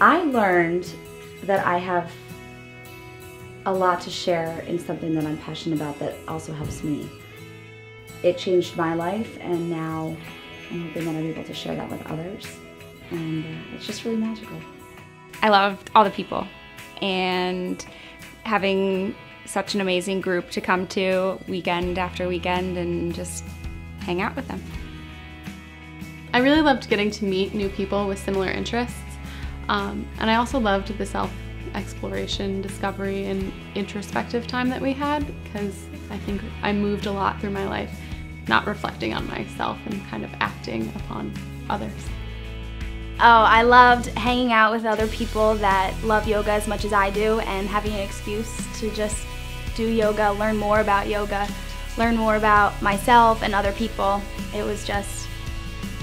I learned that I have a lot to share in something that I'm passionate about that also helps me. It changed my life, and now I'm hoping that I'm able to share that with others. And uh, it's just really magical. I loved all the people and having such an amazing group to come to weekend after weekend and just hang out with them. I really loved getting to meet new people with similar interests. Um, and I also loved the self exploration, discovery, and introspective time that we had because I think I moved a lot through my life, not reflecting on myself and kind of acting upon others. Oh, I loved hanging out with other people that love yoga as much as I do and having an excuse to just do yoga, learn more about yoga, learn more about myself and other people. It was just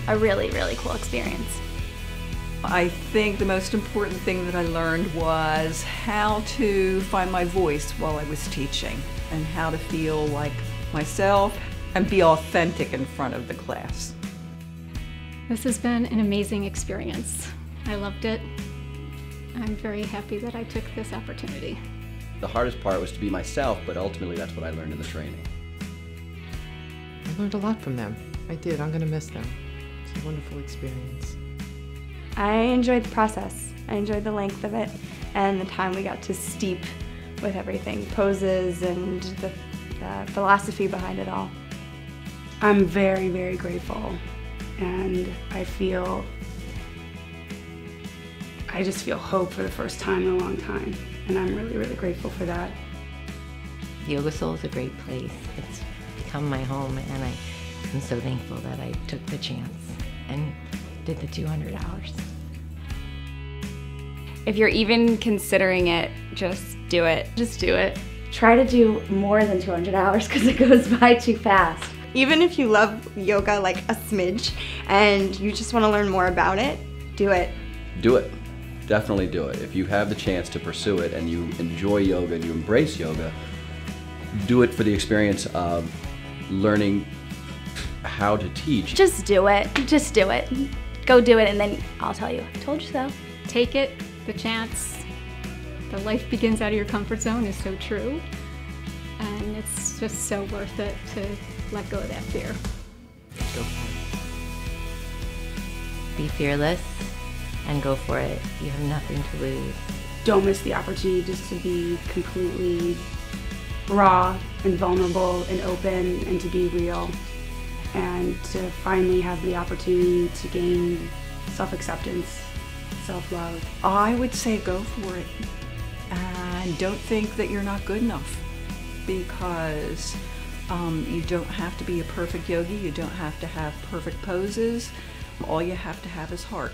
a really, really cool experience. I think the most important thing that I learned was how to find my voice while I was teaching and how to feel like myself and be authentic in front of the class. This has been an amazing experience. I loved it. I'm very happy that I took this opportunity. The hardest part was to be myself, but ultimately that's what I learned in the training. I learned a lot from them. I did. I'm going to miss them. It's a wonderful experience. I enjoyed the process. I enjoyed the length of it and the time we got to steep with everything poses and the, the philosophy behind it all. I'm very, very grateful and I feel I just feel hope for the first time in a long time and I'm really really grateful for that. Yoga Soul is a great place. It's become my home and I am so thankful that I took the chance and did the 200 hours. If you're even considering it, just do it. Just do it. Try to do more than 200 hours because it goes by too fast. Even if you love yoga like a smidge and you just want to learn more about it, do it. Do it. Definitely do it. If you have the chance to pursue it and you enjoy yoga and you embrace yoga, do it for the experience of learning how to teach. Just do it. Just do it. Go do it and then I'll tell you, I told you so. Take it, the chance. The life begins out of your comfort zone is so true. And it's just so worth it to let go of that fear. Go for it. Be fearless and go for it. You have nothing to lose. Don't miss the opportunity just to be completely raw and vulnerable and open and to be real and to finally have the opportunity to gain self-acceptance, self-love. I would say go for it and don't think that you're not good enough because um, you don't have to be a perfect yogi, you don't have to have perfect poses. All you have to have is heart.